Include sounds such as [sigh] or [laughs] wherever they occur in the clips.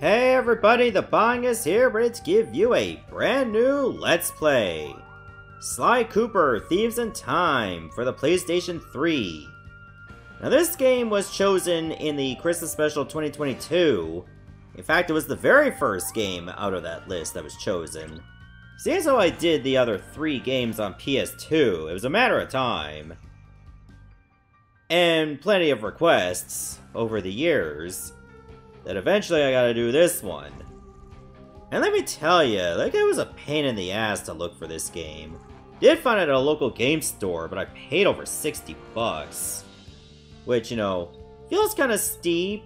Hey everybody, the Bangaa is here ready to give you a brand new Let's Play. Sly Cooper Thieves in Time for the PlayStation 3. Now this game was chosen in the Christmas Special 2022. In fact, it was the very first game out of that list that was chosen. Seeing as how I did the other three games on PS2, it was a matter of time. And plenty of requests over the years that eventually I gotta do this one. And let me tell you, like it was a pain in the ass to look for this game. Did find it at a local game store, but I paid over 60 bucks. Which, you know, feels kind of steep.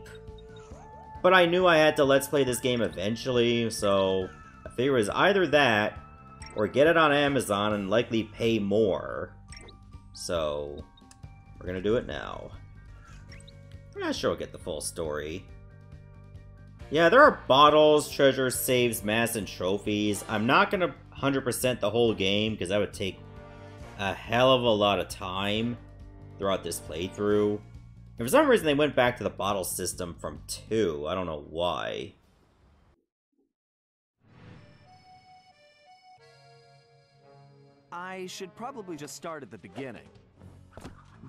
But I knew I had to let's play this game eventually, so I figured it was either that, or get it on Amazon and likely pay more. So, we're gonna do it now. I'm not sure we'll get the full story. Yeah, there are bottles, treasures, saves, masks, and trophies. I'm not gonna 100% the whole game, because that would take a hell of a lot of time throughout this playthrough. And for some reason they went back to the bottle system from 2. I don't know why. I should probably just start at the beginning.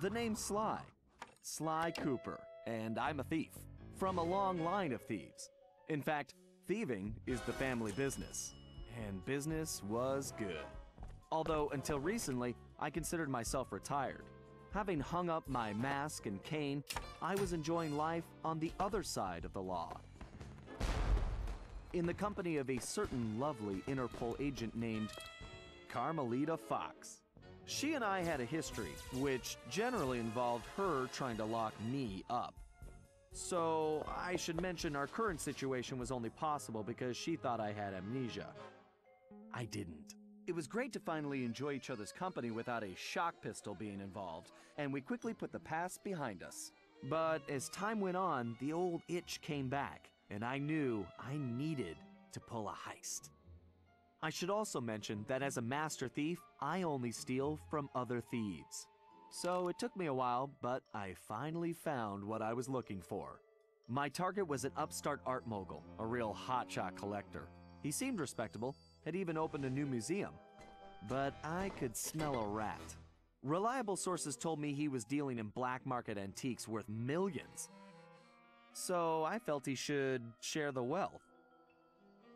The name's Sly. Sly Cooper, and I'm a thief. From a long line of thieves. In fact, thieving is the family business. And business was good. Although, until recently, I considered myself retired. Having hung up my mask and cane, I was enjoying life on the other side of the law. In the company of a certain lovely Interpol agent named Carmelita Fox. She and I had a history, which generally involved her trying to lock me up. So, I should mention our current situation was only possible because she thought I had amnesia. I didn't. It was great to finally enjoy each other's company without a shock pistol being involved, and we quickly put the past behind us. But as time went on, the old itch came back, and I knew I needed to pull a heist. I should also mention that as a master thief, I only steal from other thieves. So it took me a while, but I finally found what I was looking for. My target was an upstart art mogul, a real hotshot collector. He seemed respectable, had even opened a new museum. But I could smell a rat. Reliable sources told me he was dealing in black market antiques worth millions. So I felt he should share the wealth.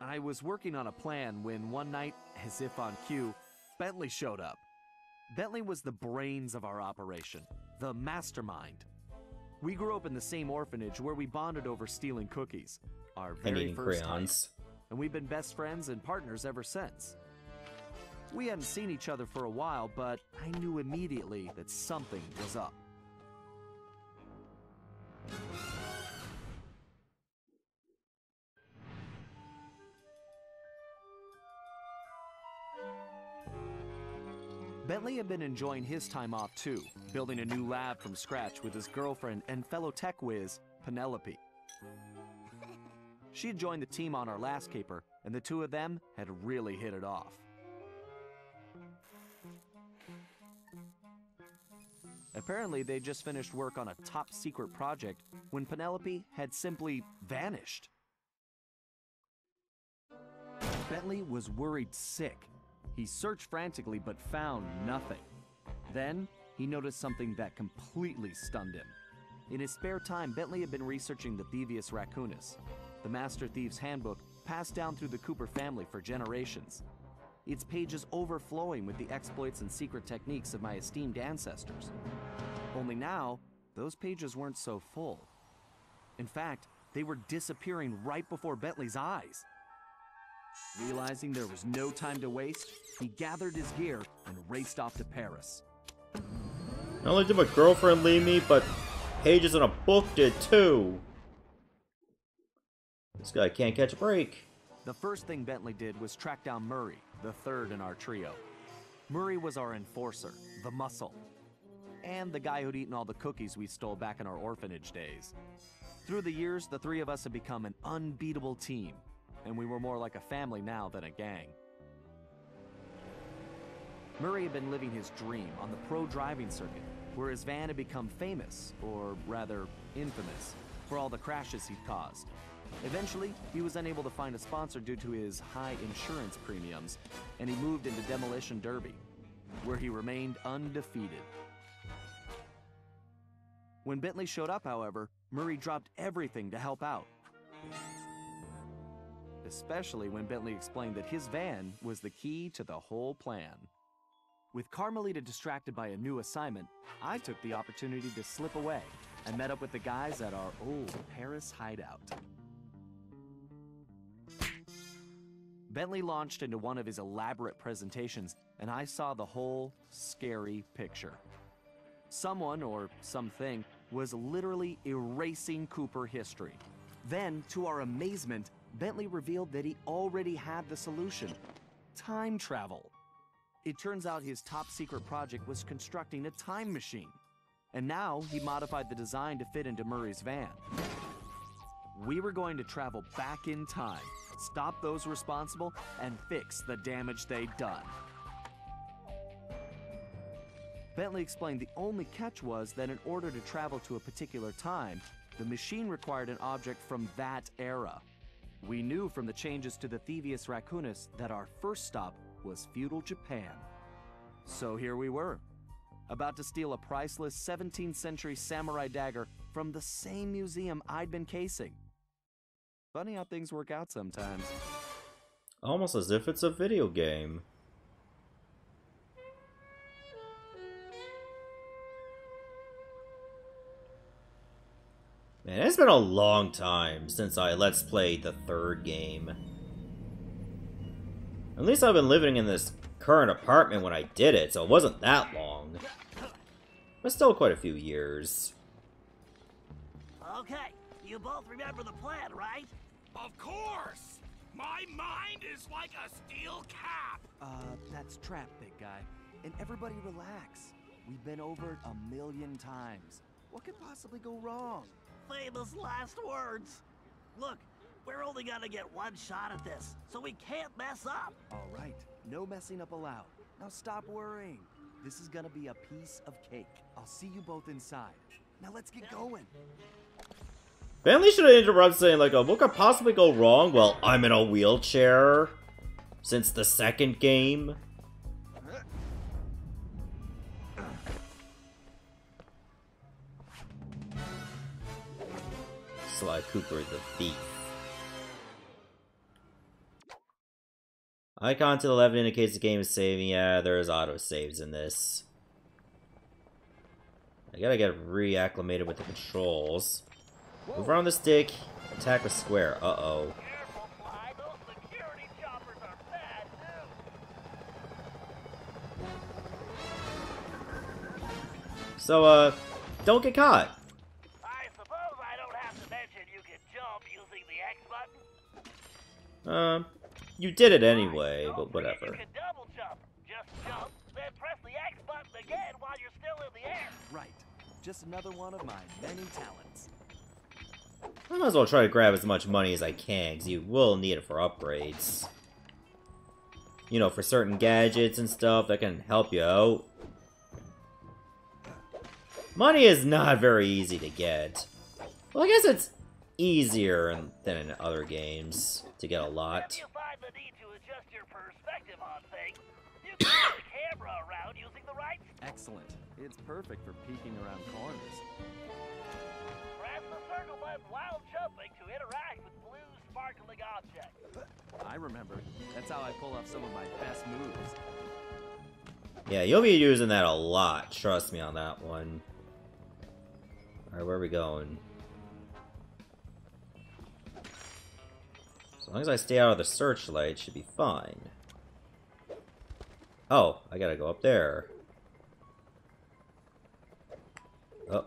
I was working on a plan when one night, as if on cue, Bentley showed up. Bentley was the brains of our operation, the mastermind. We grew up in the same orphanage where we bonded over stealing cookies, our very first crayons. heist. and we've been best friends and partners ever since. We hadn't seen each other for a while, but I knew immediately that something was up. Bentley had been enjoying his time off too, building a new lab from scratch with his girlfriend and fellow tech whiz, Penelope. She had joined the team on our last caper, and the two of them had really hit it off. Apparently, they just finished work on a top secret project when Penelope had simply vanished. Bentley was worried sick. He searched frantically but found nothing. Then, he noticed something that completely stunned him. In his spare time, Bentley had been researching the Thievius Raccoonus, the Master Thief's handbook passed down through the Cooper family for generations. Its pages overflowing with the exploits and secret techniques of my esteemed ancestors. Only now, those pages weren't so full. In fact, they were disappearing right before Bentley's eyes. Realizing there was no time to waste, he gathered his gear and raced off to Paris. Not only did my girlfriend leave me, but pages in a book did too. This guy can't catch a break. The first thing Bentley did was track down Murray, the third in our trio. Murray was our enforcer, the muscle, and the guy who'd eaten all the cookies we stole back in our orphanage days. Through the years, the three of us had become an unbeatable team, and we were more like a family now than a gang. Murray had been living his dream on the pro driving circuit, where his van had become famous, or rather, infamous, for all the crashes he'd caused. Eventually, he was unable to find a sponsor due to his high insurance premiums, and he moved into Demolition Derby, where he remained undefeated. When Bentley showed up, however, Murray dropped everything to help out. Especially when Bentley explained that his van was the key to the whole plan. With Carmelita distracted by a new assignment, I took the opportunity to slip away and met up with the guys at our old Paris hideout. Bentley launched into one of his elaborate presentations, and I saw the whole scary picture. Someone or something was literally erasing Cooper history. Then, to our amazement, Bentley revealed that he already had the solution time travel. It turns out his top secret project was constructing a time machine. And now he modified the design to fit into Murray's van. We were going to travel back in time, stop those responsible, and fix the damage they'd done. Bentley explained the only catch was that in order to travel to a particular time, the machine required an object from that era. We knew from the changes to the Thievius Raccoonus that our first stop was feudal Japan. So here we were, about to steal a priceless 17th century samurai dagger from the same museum I'd been casing. Funny how things work out sometimes. Almost as if it's a video game. Man, it's been a long time since I Let's Play the third game. At least I've been living in this current apartment when I did it, so it wasn't that long. But still quite a few years. Okay, you both remember the plan, right? Of course! My mind is like a steel cap! Uh, that's trap, big guy. And everybody relax. We've been over it a million times. What could possibly go wrong? Famous last words. Look, we're only gonna get one shot at this, so we can't mess up. All right, no messing up allowed. Now stop worrying. This is gonna be a piece of cake. I'll see you both inside. Now let's get going. Bentley should have interrupted saying like, oh, what could possibly go wrong? Well, I'm in a wheelchair. Since the second game. Sly Cooper the Thief. Icon to the left indicates the game is saving. Yeah, there's auto saves in this. I gotta get reacclimated with the controls. Move around the stick, attack with square. Uh-oh. So, uh, don't get caught. Um, you did it anyway, but whatever. You can double jump. Just jump, then press the X button again while you're still in the air. Right. Just another one of my many talents. I might as well try to grab as much money as I can, because you will need it for upgrades. You know, for certain gadgets and stuff that can help you out. Money is not very easy to get. Well, I guess it's easier in- than in other games to get a If lot. you find the need to adjust your perspective on things, you can move the camera around using the right Excellent. It's perfect for peeking around corners. Press the circle button while jumping to interact with blue sparkling objects. I remember. That's how I pull off some of my best moves. Yeah, you'll be using that a lot, trust me on that one. Alright, where are we going? As long as I stay out of the searchlight, should be fine. Oh, I gotta go up there. Oh.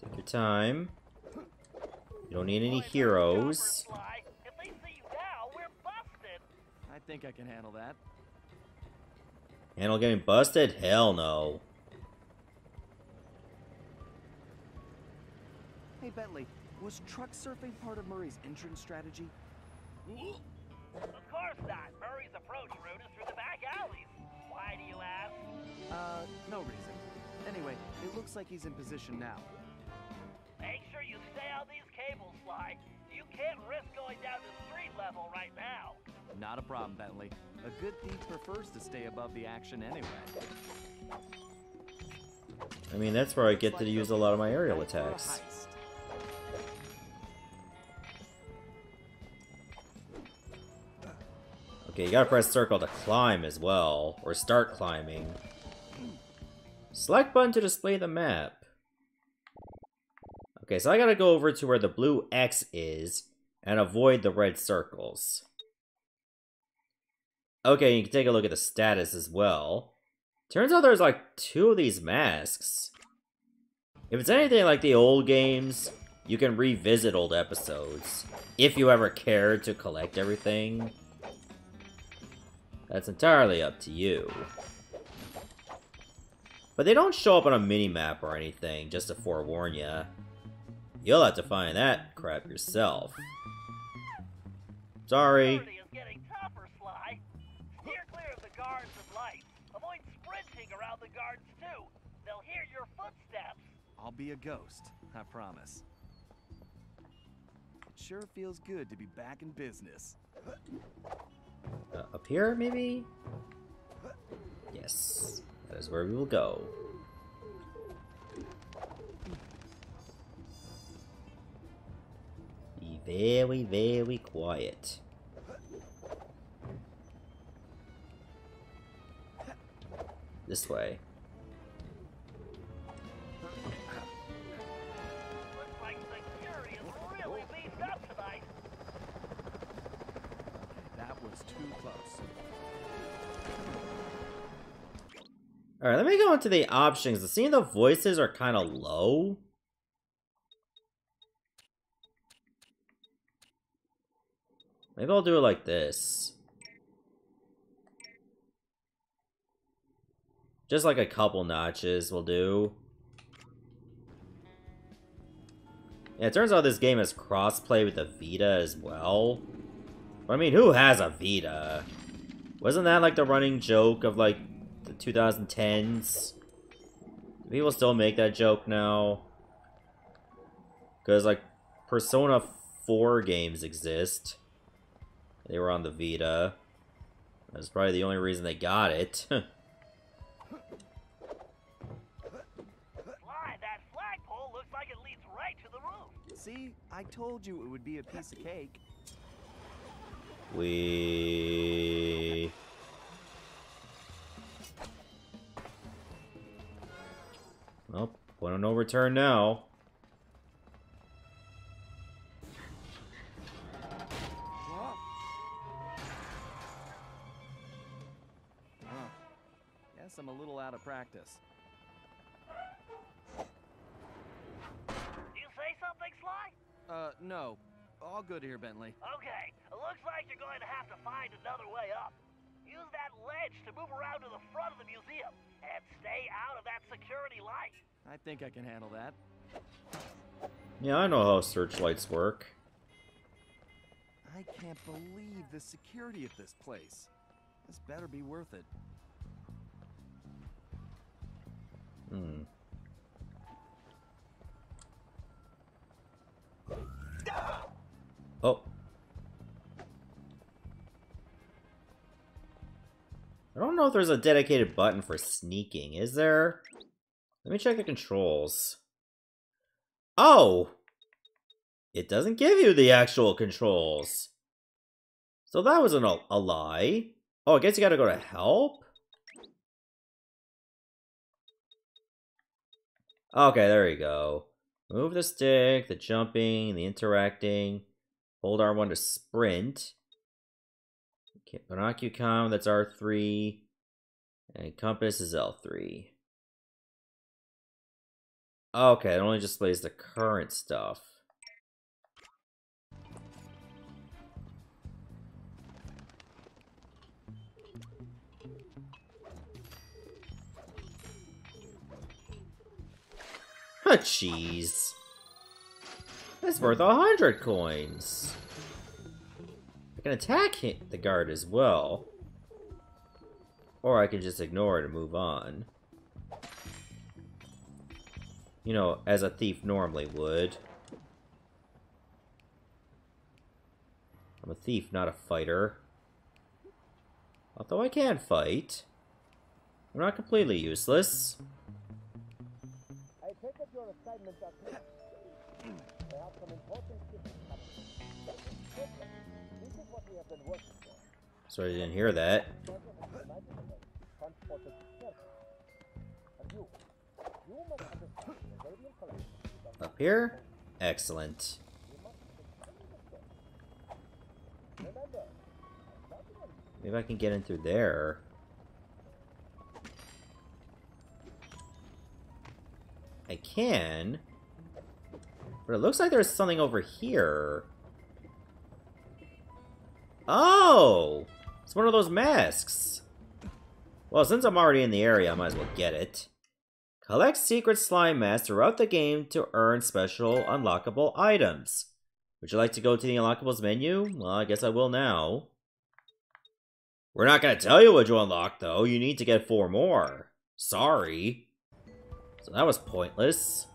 Take your time. You don't need any heroes. Fly. If they see you now, we're busted. I think I can handle that. Handle getting busted? Hell no. Hey, Bentley, was truck surfing part of Murray's entrance strategy? Of course not. Murray's approach route is through the back alleys. Why do you ask? Uh, no reason. Anyway, it looks like he's in position now. Make sure you stay on these cables, Sly. You can't risk going down to street level right now. Not a problem, Bentley. A good thief prefers to stay above the action anyway. I mean, that's where I get to use a lot of my aerial night for a attacks. Okay, you gotta press circle to climb as well, or start climbing. Select button to display the map. Okay, so I gotta go over to where the blue X is, and avoid the red circles. Okay, you can take a look at the status as well. Turns out there's like two of these masks. If it's anything like the old games, you can revisit old episodes. If you ever cared to collect everything. That's entirely up to you. But they don't show up on a mini-map or anything, just to forewarn you. You'll have to find that crap yourself. Sorry. Security is getting tougher, Sly. Steer clear of the guards and lights. Avoid sprinting around the guards, too. They'll hear your footsteps. I'll be a ghost, I promise. It sure feels good to be back in business. Uh, up here, maybe? Yes. That is where we will go. Be very, very quiet. This way. Alright, let me go into the options. Seeing the voices are kind of low. Maybe I'll do it like this. Just like a couple notches will do. Yeah, it turns out this game has crossplay with the Vita as well. I mean, who has a Vita? Wasn't that like the running joke of like the 2010s? People still make that joke now? Because like Persona 4 games exist. They were on the Vita. That's probably the only reason they got it. [laughs] Sly, that flagpole looks like it leads right to the roof. See, I told you it would be a piece of cake. we... point of no return now. Huh. Guess I'm a little out of practice. You say something, Sly? Uh, no. All good here, Bentley. Okay, looks like you're going to have to find another way up. Use that ledge to move around to the front of the museum security light. I think I can handle that. Yeah, I know how searchlights work. I can't believe the security at this place. This better be worth it. Hmm. Oh. I don't know if there's a dedicated button for sneaking, is there? Let me check the controls. Oh! It doesn't give you the actual controls. So that was an, a lie. Oh, I guess you gotta go to help? Okay, there you go. Move the stick, the jumping, the interacting. Hold R1 to sprint. Okay, Binocucom, that's R3. And compass is L3. Okay, it only displays the current stuff. Huh, jeez. That's worth a hundred coins. I can attack the guard as well. Or I can just ignore it and move on. You know, as a thief normally would. I'm a thief, not a fighter. Although I can fight. I'm not completely useless. I take it your assignments are clear. I have some important. This is what we have been working for. Sorry, I didn't hear that. Up here? Excellent. Maybe I can get in through there. I can. But it looks like there's something over here. Oh! It's one of those masks. Well, since I'm already in the area, I might as well get it. Collect secret slime masks throughout the game to earn special unlockable items. Would you like to go to the unlockables menu? Well, I guess I will now. We're not gonna tell you what you unlock, though. You need to get four more. Sorry. So that was pointless.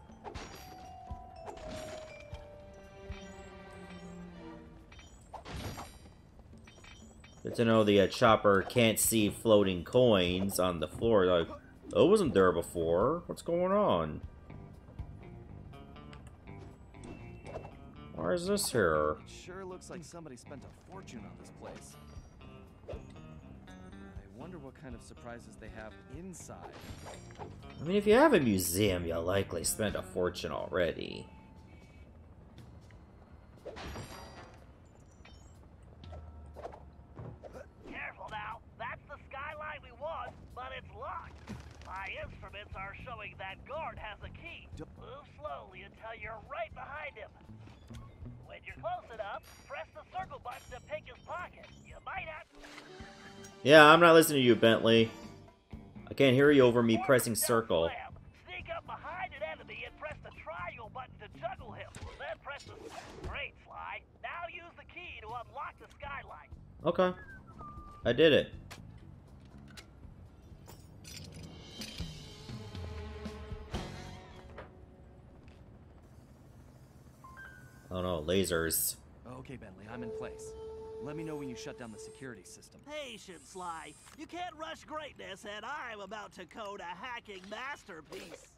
Good to know the uh, chopper can't see floating coins on the floor. Like, that wasn't there before. What's going on? Why is this here? It sure looks like somebody spent a fortune on this place. I wonder what kind of surprises they have inside. I mean, if you have a museum, you'll likely spend a fortune already. Showing that guard has a key. Move slowly until you're right behind him. When you're close enough, press the circle button to pick his pocket. You might have. Yeah, I'm not listening to you, Bentley. I can't hear you over me Or pressing circle. slam. Sneak up behind an enemy and press the triangle button to juggle him. Then press the. Great, Sly. Now use the key to unlock the skyline. Okay. I did it. Oh no, lasers. Okay, Bentley, I'm in place. Let me know when you shut down the security system. Patience, Sly. You can't rush greatness, and I'm about to code a hacking masterpiece.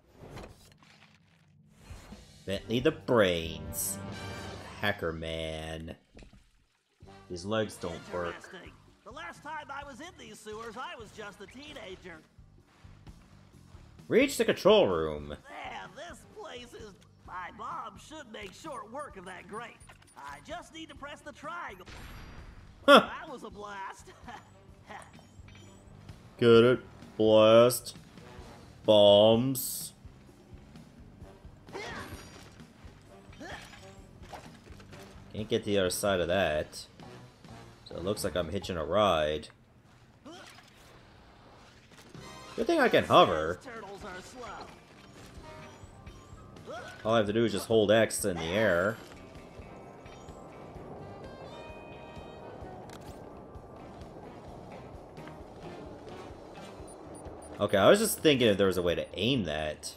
Bentley the brains. Hacker man. His legs don't work. Interesting. The last time I was in these sewers, I was just a teenager. Reach the control room. Man, this place is. My mom should make short work of that grate. I just need to press the triangle. Huh. That was a blast. [laughs] Get it? Blast. Bombs. Can't get to the other side of that. So it looks like I'm hitching a ride. Good thing I can hover. Turtles are slow. All I have to do is just hold X in the air. Okay, I was just thinking if there was a way to aim that.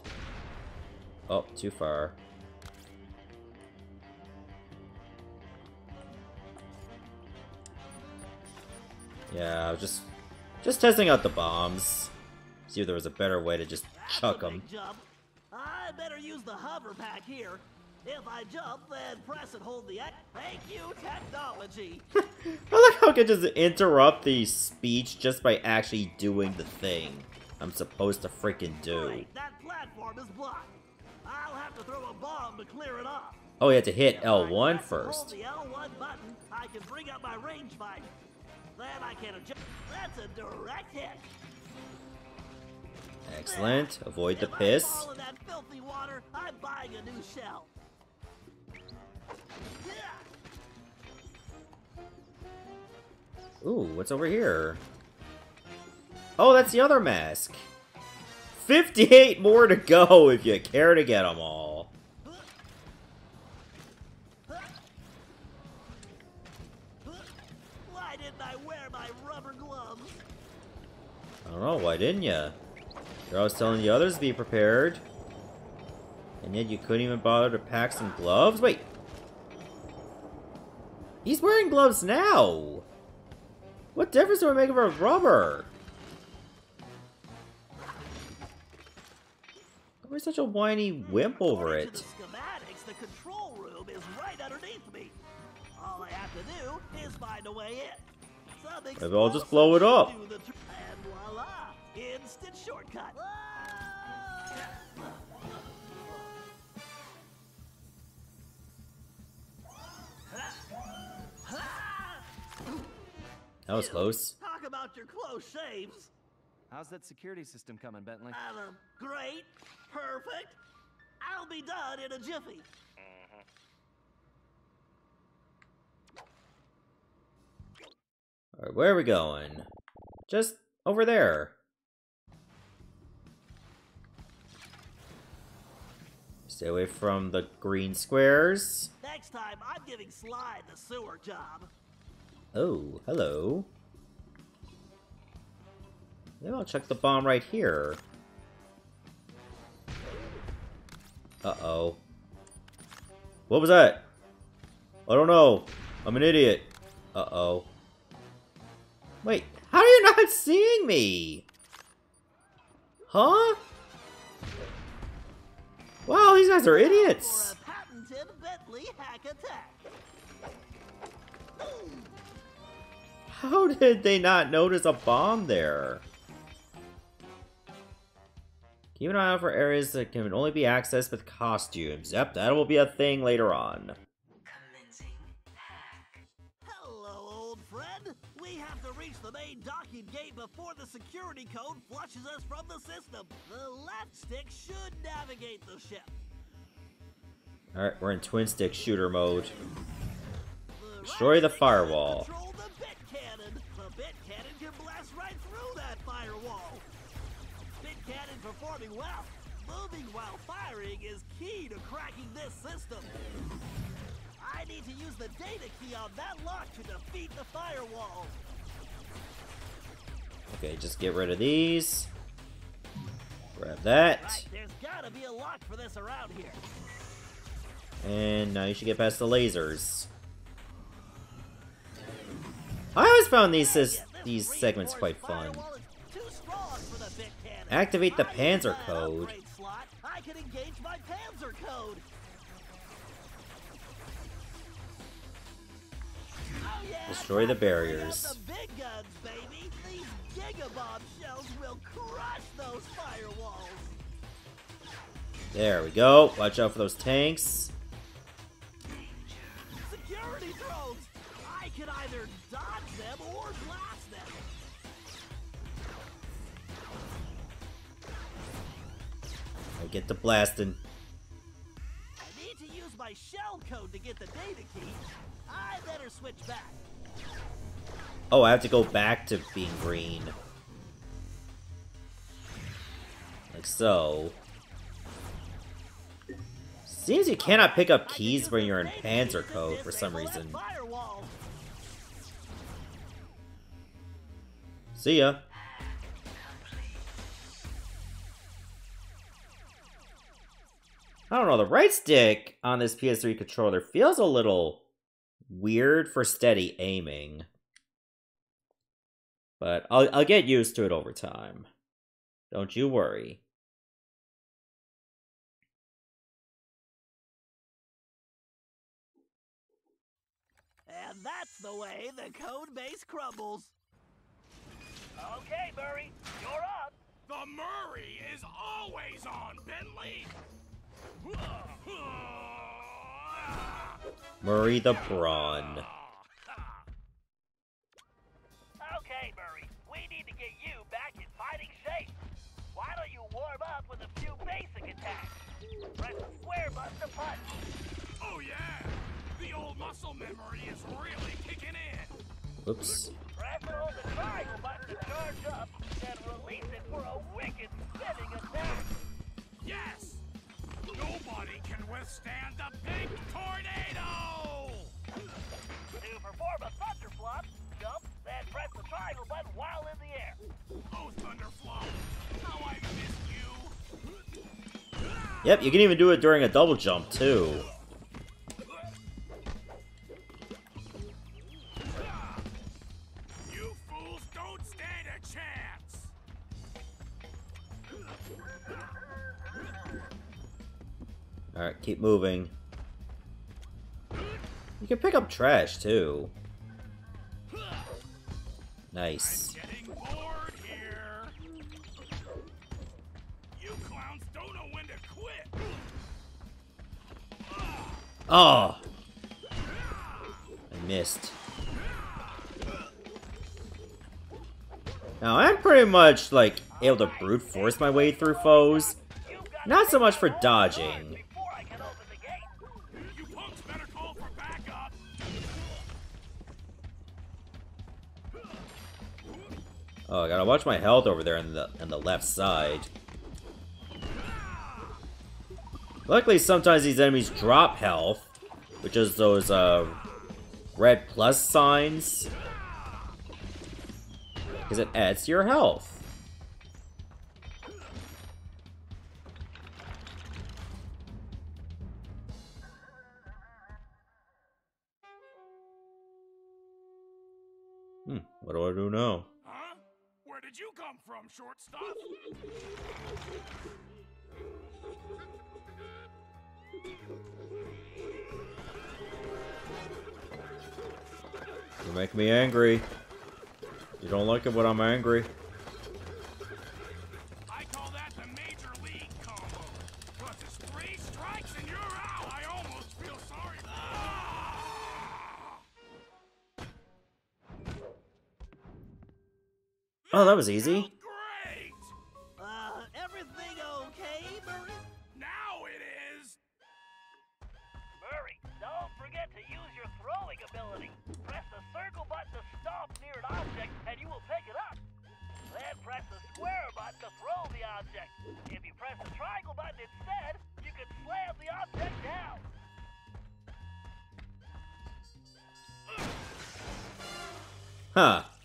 Oh, too far. Yeah, I was just just testing out the bombs. See if there was a better way to just chuck them. I better use the hover pack here. If I jump, then press and hold the X. Thank you, technology. [laughs] I like how I can just interrupt the speech just by actually doing the thing I'm supposed to freaking do. Right, that platform is blocked. I'll have to throw a bomb to clear it off. Oh, you have to hit If I L1 press and Hold first. the L1 button, I can bring up my rangefinder. Then I can adjust. That's a direct hit. Excellent. Avoid the piss. fall in that filthy water, I'm buying a new shell. Ooh, what's over here? Oh, that's the other mask. 58 more to go [laughs] if you care to get them all. I wear my rubber gloves? I don't know, why didn't you? You're always telling the others to be prepared. And yet you couldn't even bother to pack some gloves? Wait. He's wearing gloves now! What difference do it make over rubber? Why such a whiny wimp over it? The schematics, the control room is right underneath me. All I have to do is find a way in. Maybe I'll just blow it up. That was close. Talk about your close shaves. How's that security system coming, Bentley? Uh, great, perfect. I'll be done in a jiffy. Alright, where are we going? Just over there. Stay away from the green squares. Next time, I'm giving Sly the sewer job. Oh, hello. Maybe I'll check the bomb right here. Uh-oh. What was that? I don't know. I'm an idiot. Uh-oh. Wait, how are you not seeing me? Huh? Wow, these guys are idiots. How did they not notice a bomb there? Keep an eye out for areas that can only be accessed with costumes. Yep, that will be a thing later on. Commencing hack. Hello, old friend. We have to reach the main docking gate before the security code flushes us from the system. The left stick should navigate the ship. Alright, we're in twin stick shooter mode. The Destroy right the stick firewall. Performing well. Moving while firing is key to cracking this system. I need to use the data key on that lock to defeat the firewall. Okay, just get rid of these. Grab that. Right, there's gotta be a lock for this around here. And now you should get past the lasers. I always found these these segments quite fun. Activate the Panzer code. Panzer code. Destroy the barriers. Guns. There we go. Watch out for those tanks. I get to blasting. I need to use my shell code to get the data key. I better switch back. Oh, I have to go back to being green. Like so. Seems you cannot pick up keys when you're in Panzer code for some reason. See ya. I don't know, the right stick on this PS3 controller feels a little weird for steady aiming. But I'll, I'll get used to it over time. Don't you worry. And that's the way the code base crumbles. Okay, Murray, you're up. The Murray is always on, Bentley. Murray the Brawn. Okay, Murray, we need to get you back in fighting shape. Why don't you warm up with a few basic attacks? Press the square button to punch. Oh yeah, the old muscle memory is really kicking in. Oops. Press and hold the triangle button to charge up, then release it for a wicked spinning attack. Yes, nobody can withstand the big tornado. To perform a thunder flop, jump, then press the triangle button while in the air. Oh, Thunderflop, how I missed you. Yep, you can even do it during a double jump, too. Alright, keep moving. You can pick up trash, too. Nice. Getting bored here. Clowns don't know when to quit. Oh! I missed. Now, I'm pretty much, like, able to brute force my way through foes. Not so much for dodging. Oh, I gotta watch my health over there on the on the left side. Luckily, sometimes these enemies drop health, which is those uh, red plus signs, because it adds to your health. Hmm, what do I do now? Did you come from, short stuff? You make me angry. You don't like it when I'm angry. Oh, that was easy. Great. Uh, everything okay, Murray? Now it is. Murray, don't forget to use your throwing ability. Press the circle button to stomp near an object, and you will pick it up. Then press the square button to throw the object. If you press the triangle button instead, you can slam the object down. Huh.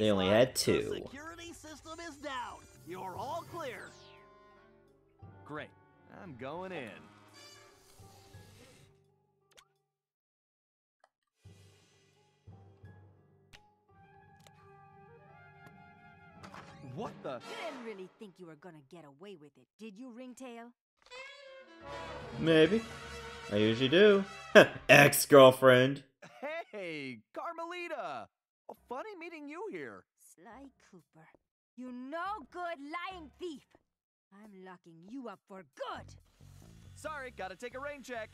Okay. They only Sly, had the two. security system is down. You're all clear. Great. I'm going in. What the? You didn't really think you were gonna get away with it, did you, Ringtail? Maybe. I usually do. [laughs] Ex-girlfriend. Hey, Carmelita! Funny meeting you here. Sly Cooper. You no good lying thief! I'm locking you up for good! Sorry, gotta take a rain check.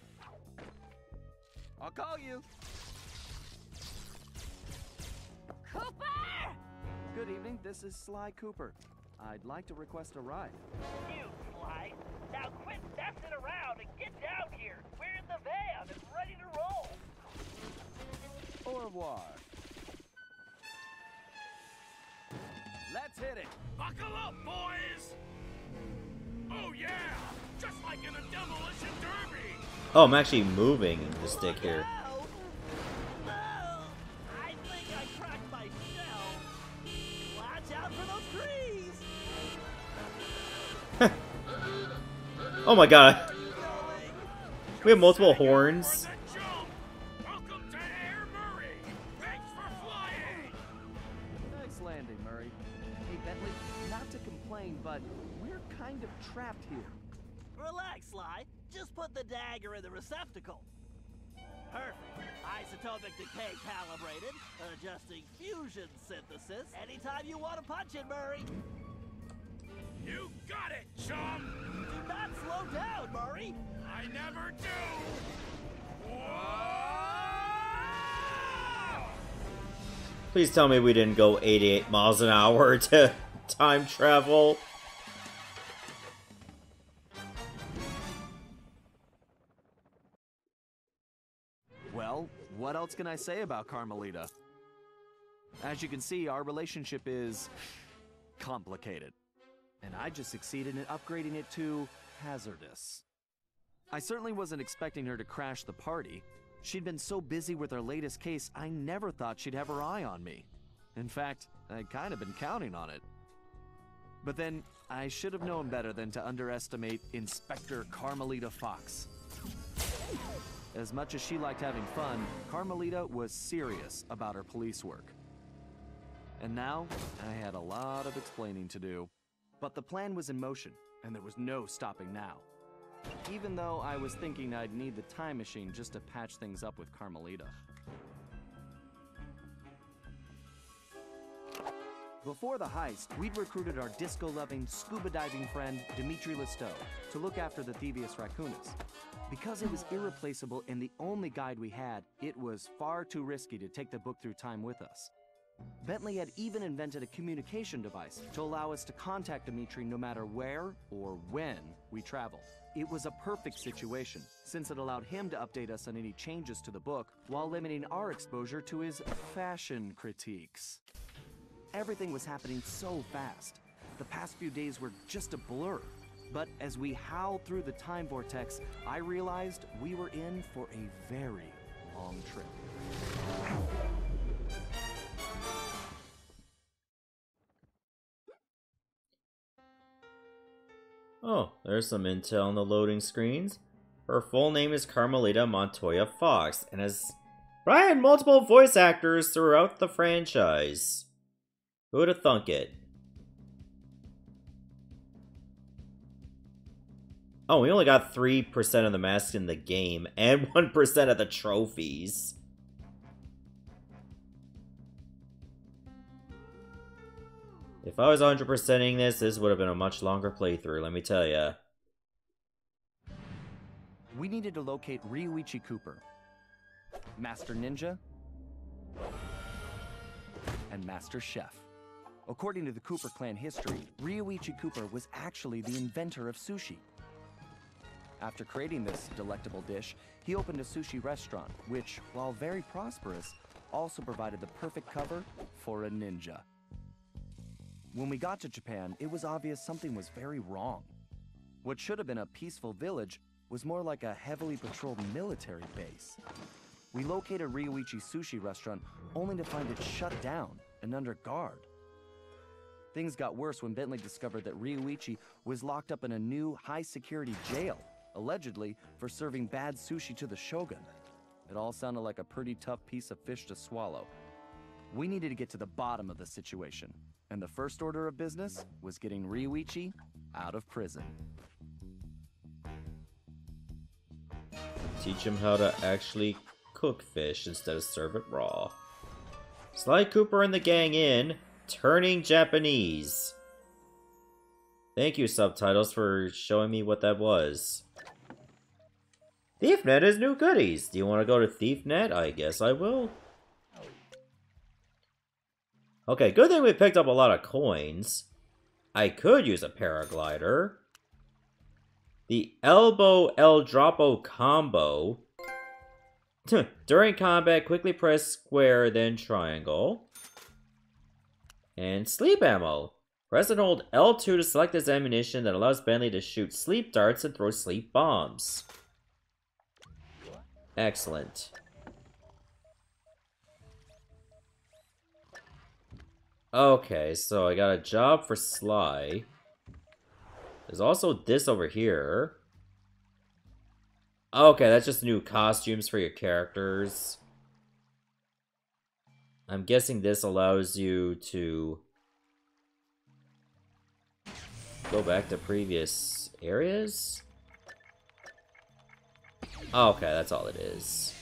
I'll call you. Cooper! Good evening, this is Sly Cooper. I'd like to request a ride. You, Sly. Now quit messing around and get down here. We're in the van and ready to roll. Au revoir. Let's hit it. Buckle up, boys. Oh yeah, just like in a demolition derby. Oh, I'm actually moving the stick here. No! No! I think I cracked my shell. Watch out for those trees. [laughs] Oh my god. We have multiple Setting up for horns. Please tell me we didn't go 88 miles an hour [laughs] to time travel. Well, what else can I say about Carmelita? As you can see, our relationship is complicated. And I just succeeded in upgrading it to hazardous. I certainly wasn't expecting her to crash the party. She'd been so busy with her latest case, I never thought she'd have her eye on me. In fact, I'd kind of been counting on it. But then, I should have known better than to underestimate Inspector Carmelita Fox. As much as she liked having fun, Carmelita was serious about her police work. And now, I had a lot of explaining to do. But the plan was in motion, and there was no stopping now. Even though I was thinking I'd need the time machine just to patch things up with Carmelita. Before the heist, we'd recruited our disco-loving, scuba diving friend, Dimitri Lousteau, to look after the Thievius Raccoonus. Because it was irreplaceable and the only guide we had, it was far too risky to take the book through time with us. Bentley had even invented a communication device to allow us to contact Dimitri no matter where or when we traveled. It was a perfect situation, since it allowed him to update us on any changes to the book while limiting our exposure to his fashion critiques. Everything was happening so fast. The past few days were just a blur. But as we howled through the time vortex, I realized we were in for a very long trip. Oh, there's some intel on the loading screens. Her full name is Carmelita Montoya Fox and has in multiple voice actors throughout the franchise. Who would have thunk it? Oh, we only got 3% of the masks in the game and [laughs] 1% of the trophies. If I was 100%ing this, this would have been a much longer playthrough, let me tell ya. We needed to locate Ryuichi Cooper, Master Ninja, and Master Chef. According to the Cooper clan history, Ryuichi Cooper was actually the inventor of sushi. After creating this delectable dish, he opened a sushi restaurant, which, while very prosperous, also provided the perfect cover for a ninja. When we got to Japan, it was obvious something was very wrong. What should have been a peaceful village was more like a heavily patrolled military base. We located Ryuichi Sushi restaurant only to find it shut down and under guard. Things got worse when Bentley discovered that Ryuichi was locked up in a new high security jail, allegedly for serving bad sushi to the shogun. It all sounded like a pretty tough piece of fish to swallow. We needed to get to the bottom of the situation, and the first order of business was getting Ryuichi out of prison. Teach him how to actually cook fish instead of serve it raw. Sly Cooper and the gang in, turning Japanese. Thank you, subtitles, for showing me what that was. ThiefNet has new goodies. Do you want to go to ThiefNet? I guess I will. Okay, good thing we picked up a lot of coins. I could use a paraglider. The elbow El Dropo combo. [laughs] During combat, quickly press square, then triangle. And sleep ammo. Press and hold L2 to select this ammunition that allows Bentley to shoot sleep darts and throw sleep bombs. Excellent. Okay, so I got a job for Sly. There's also this over here. Okay, that's just new costumes for your characters. I'm guessing this allows you to go back to previous areas? Okay, that's all it is.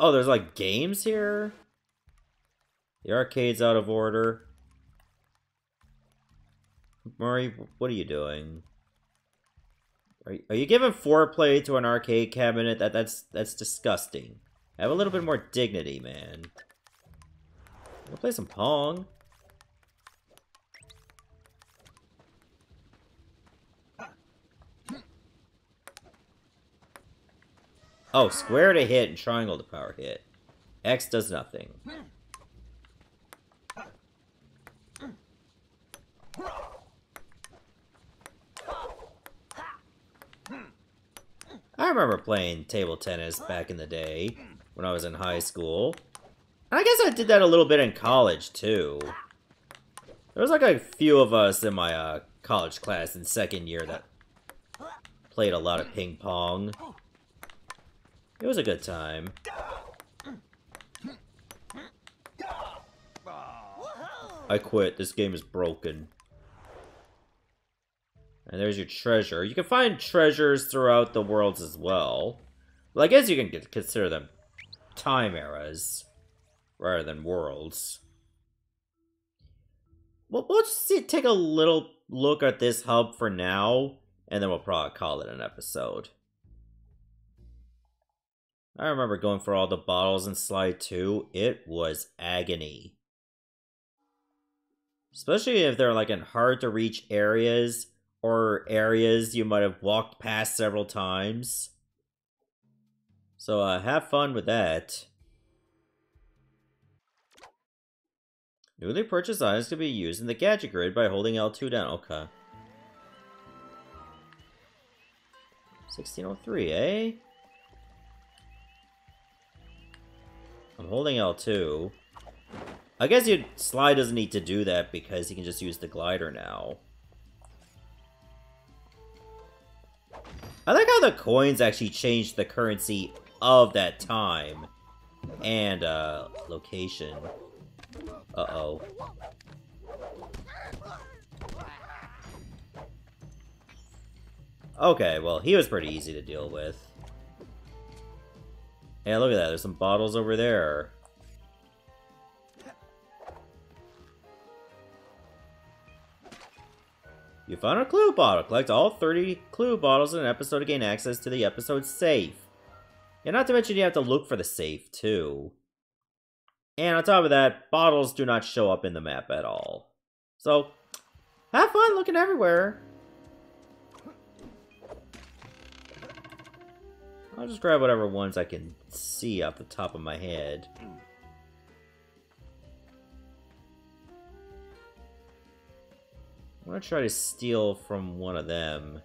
Oh, there's like games here? The arcade's out of order. Murray, what are you doing? Are, are you giving foreplay to an arcade cabinet? That that's that's disgusting. Have a little bit more dignity, man. We'll play some Pong. Oh, square to hit and triangle to power hit. X does nothing. I remember playing table tennis back in the day when I was in high school. I guess I did that a little bit in college too. There was like a few of us in my uh, college class in second year that played a lot of ping pong. It was a good time. I quit. This game is broken. And there's your treasure. You can find treasures throughout the worlds as well. Well, I guess you can consider them time eras rather than worlds. Well, we'll just see, take a little look at this hub for now, and then we'll probably call it an episode. I remember going for all the bottles in Sly 2. It was agony. Especially if they're like in hard to reach areas or areas you might have walked past several times. So uh, have fun with that. Newly purchased items can be used in the gadget grid by holding L2 down. Okay. 1603, eh? I'm holding L2. I guess your Sly doesn't need to do that because he can just use the glider now. I like how the coins actually changed the currency of that time and uh, location. Uh-oh. Okay, well, he was pretty easy to deal with. Yeah, look at that. There's some bottles over there. You found a clue bottle. Collect all 30 clue bottles in an episode to gain access to the episode safe. And not to mention you have to look for the safe, too. And on top of that, bottles do not show up in the map at all. So, have fun looking everywhere. I'll just grab whatever ones I can see off the top of my head. I'm gonna try to steal from one of them.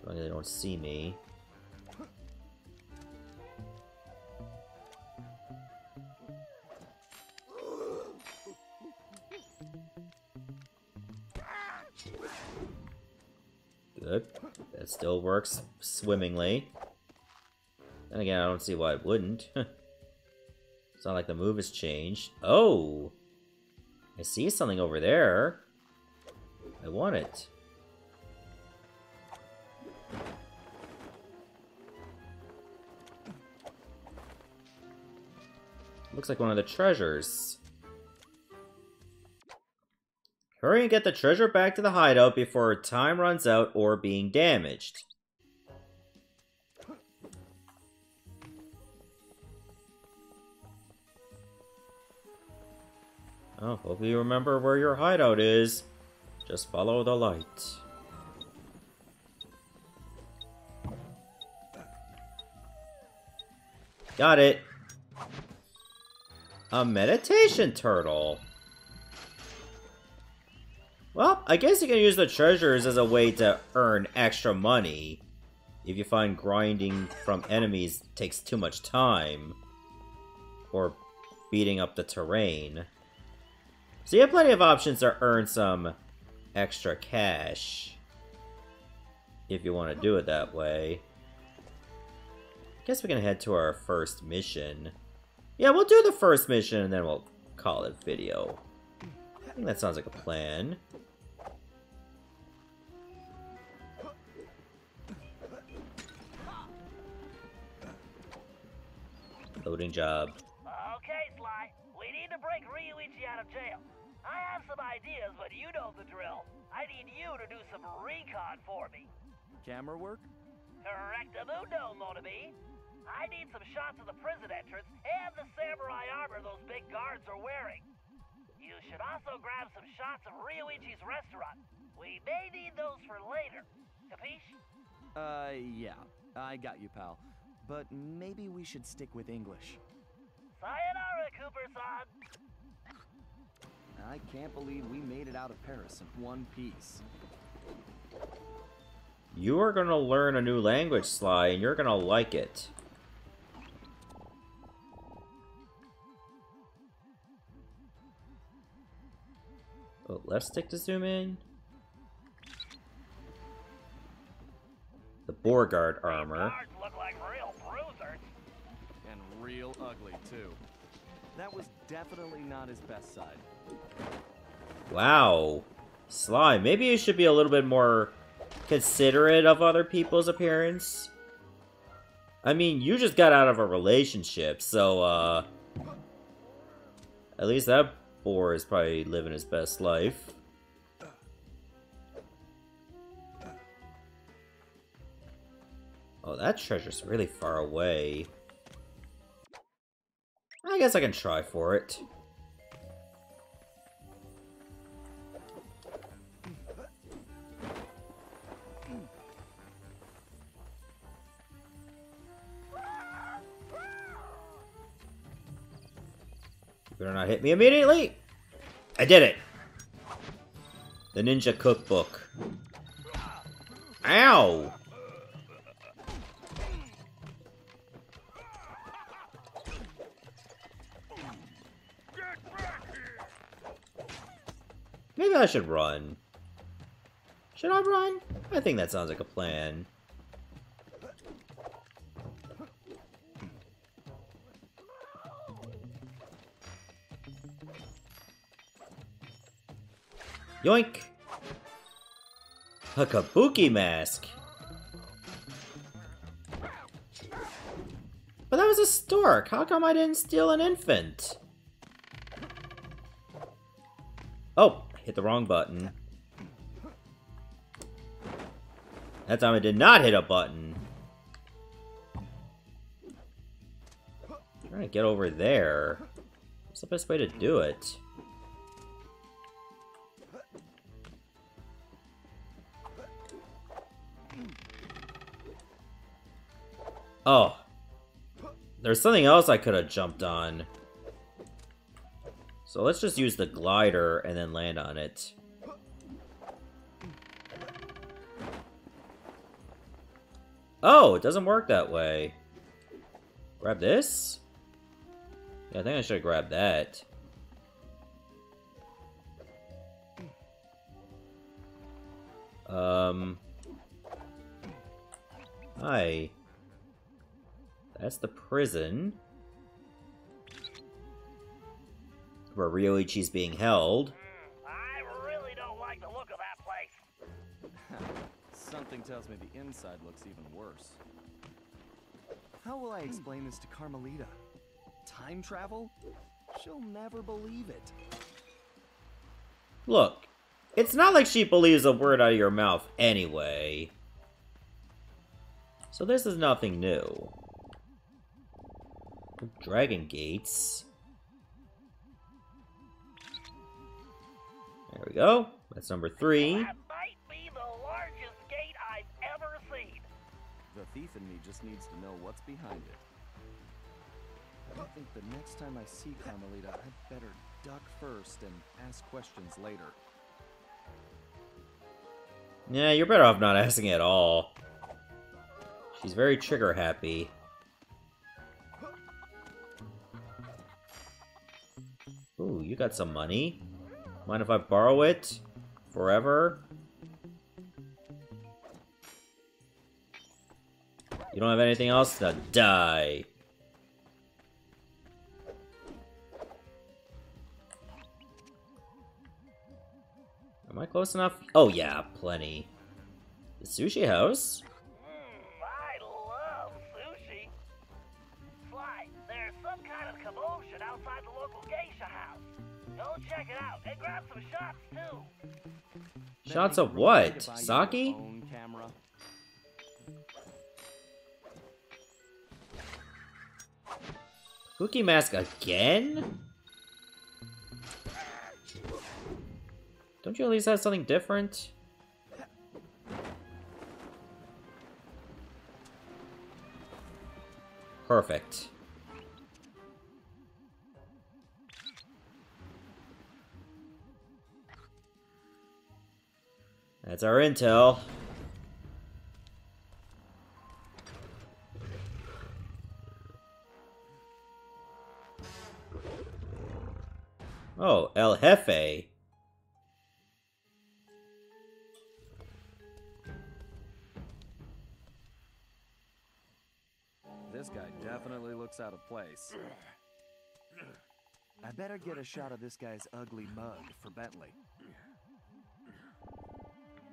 As long as they don't see me. Good. That still works swimmingly. And again, I don't see why it wouldn't. [laughs] it's not like the move has changed. Oh! I see something over there. I want it. Looks like one of the treasures. Hurry and get the treasure back to the hideout before time runs out or being damaged. Oh, hope you remember where your hideout is. Just follow the light. Got it. A meditation turtle. Well, I guess you can use the treasures as a way to earn extra money. If you find grinding from enemies takes too much time. Or beating up the terrain. So you have plenty of options to earn some extra cash. If you want to do it that way. I Guess we can head to our first mission. Yeah, we'll do the first mission and then we'll call it video. I think that sounds like a plan. Loading job. To break Ryuichi out of jail. I have some ideas, but you know the drill. I need you to do some recon for me. Camera work? Correctamundo, Monabe. I need some shots of the prison entrance and the samurai armor those big guards are wearing. You should also grab some shots of Ryuichi's restaurant. We may need those for later. Capiche? Uh, yeah. I got you, pal. But maybe we should stick with English. Sayonara, Cooper-san. I can't believe we made it out of Paris in one piece. You are gonna learn a new language, Sly, and you're gonna like it. Oh, left stick to zoom in. The Boar Guard armor. Real ugly, too. That was definitely not his best side. Wow. Slime, maybe you should be a little bit more considerate of other people's appearance. I mean, you just got out of a relationship, so, uh... At least that boar is probably living his best life. Oh, that treasure's really far away. Guess I can try for it. You better not hit me immediately! I did it! The Ninja Cookbook. Ow! Maybe I should run. Should I run? I think that sounds like a plan. Yoink! A kabuki mask! But that was a stork! How come I didn't steal an infant? Oh, hit the wrong button. That time I did not hit a button. trying to get over there. What's the best way to do it? Oh. There's something else I could have jumped on. So let's just use the glider and then land on it. Oh, it doesn't work that way. Grab this? Yeah, I think I should grabbed that. Um... Hi. That's the prison. Where Ryuichi's being held. I really don't like the look of that place. Something tells me the inside looks even worse. How will I explain this to Carmelita? Time travel? She'll never believe it. Look, it's not like she believes a word out of your mouth anyway. So this is nothing new. Dragon Gates. There we go. That's number three. That might be the largest gate I've ever seen. The thief in me just needs to know what's behind it. I think the next time I see Carmelita, I'd better duck first and ask questions later. Yeah, you're better off not asking at all. She's very trigger happy. Ooh, you got some money. Mind if I borrow it? Forever? You don't have anything else? Now die. Am I close enough? Oh yeah, plenty. The sushi house? Go check it out and grab some shots too. Shots of what? Saki? you a Sake? phone camera. Cookie mask again? Don't you at least have something different? Perfect. That's our intel. Oh, El Jefe. This guy definitely looks out of place. I better get a shot of this guy's ugly mug for Bentley.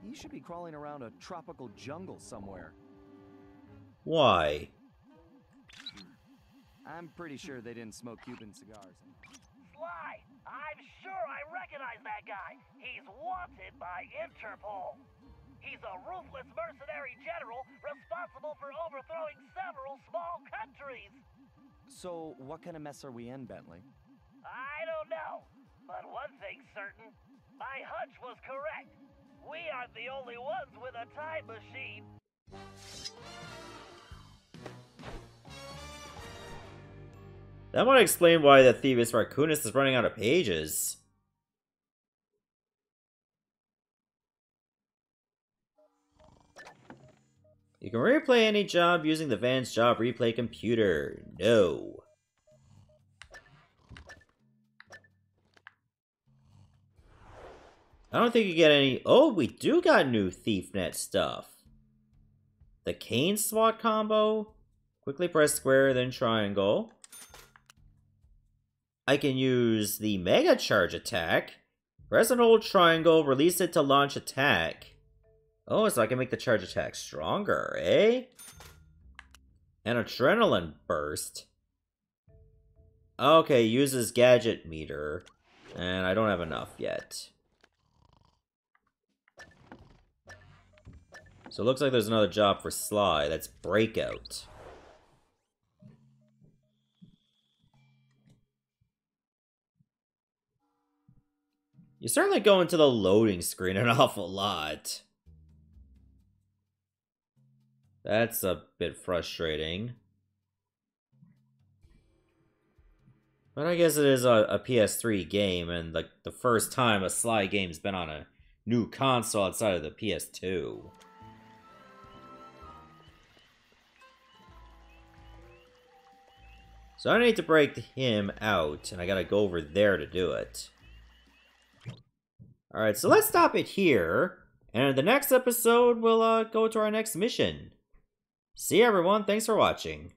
He should be crawling around a tropical jungle somewhere. Why? I'm pretty sure they didn't smoke Cuban cigars. Sly, I'm sure I recognize that guy. He's wanted by Interpol. He's a ruthless mercenary general responsible for overthrowing several small countries. So, what kind of mess are we in, Bentley? I don't know, but one thing's certain. My hunch was correct. We aren't the only ones with a time machine. That might explain why the Thievius Raccoonus is running out of pages. You can replay any job using the Van's Job Replay computer. No. I don't think you get any... Oh, we do got new ThiefNet stuff. The Cane SWAT combo. Quickly press square, then triangle. I can use the Mega Charge attack. Press and hold triangle, release it to launch attack. Oh, so I can make the charge attack stronger, eh? An Adrenaline Burst. Okay, uses Gadget Meter. And I don't have enough yet. So it looks like there's another job for Sly. That's Breakout. You certainly go into the loading screen an [laughs] awful lot. That's a bit frustrating. But I guess it is a, a PS3 game, and like the first time a Sly game's been on a new console outside of the PS2. So I need to break him out, and I gotta go over there to do it. Alright, so let's stop it here. And in the next episode, we'll uh, go to our next mission. See everyone, thanks for watching.